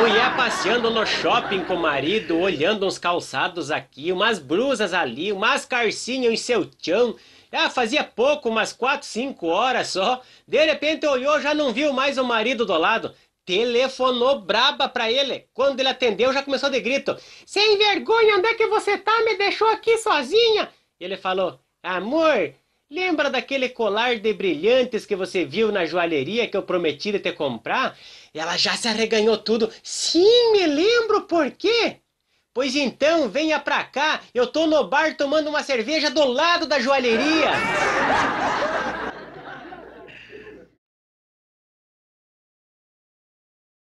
Mulher passeando no shopping com o marido, olhando uns calçados aqui, umas brusas ali, umas carcinhas em seu chão. Ah, fazia pouco, umas quatro, cinco horas só. De repente olhou, já não viu mais o marido do lado. Telefonou braba pra ele. Quando ele atendeu, já começou de grito. Sem vergonha, onde é que você tá? Me deixou aqui sozinha. Ele falou, amor, lembra daquele colar de brilhantes que você viu na joalheria que eu prometi de te comprar? Ela já se arreganhou tudo. Sim, me lembro, por quê? Pois então, venha pra cá, eu tô no bar tomando uma cerveja do lado da joalheria.